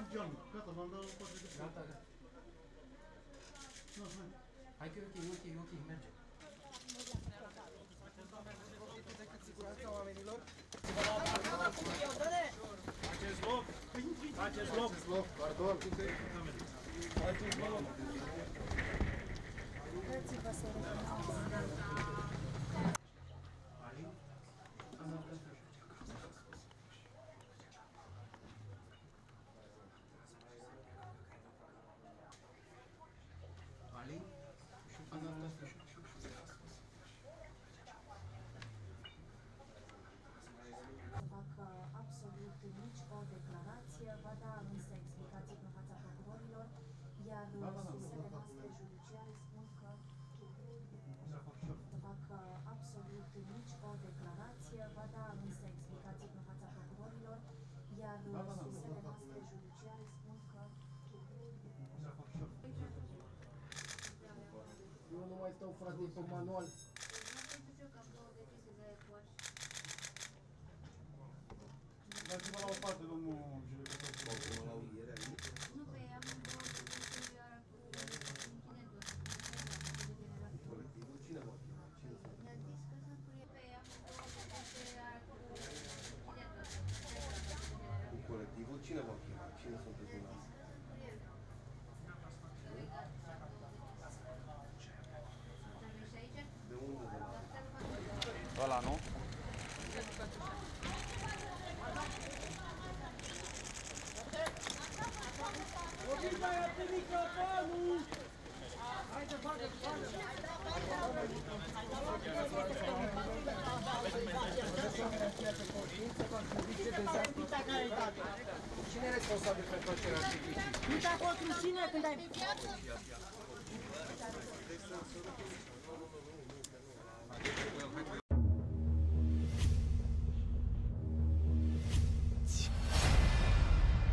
oficial. Gata, m-am dat în parte de Gata, gata. Nu, hai. Hai că e ok, e ok, e ok, merge. Siguranța oamenilor. Faceți loc! Faceți loc! Faceți loc, pardon. Faceți loc. Dați-vă să recunoați. Ali? să facă absolut nici o declarație, va da însă explicații în fața procurorilor, iar sursele noastre judiciare spun că să facă absolut nici o declarație, va da însă explicații în fața procurorilor, iar sursele noastre judiciare spun că Eu nu mai stau, frate, pe manual. Dați-vă la o parte, domnul judecător. Nu, pe am două decizii, iar închide Colectivul cine va fi? Cine sunt? Ne-a zis că sunt cu pe am două decizii, iar închide Cu colectivul cine va fi? Cine sunt dumneavoastră? De unde de la? Ăla, nu? Cine e responsabil pentru facerea servicii? Nu te-a fost rușine când ai...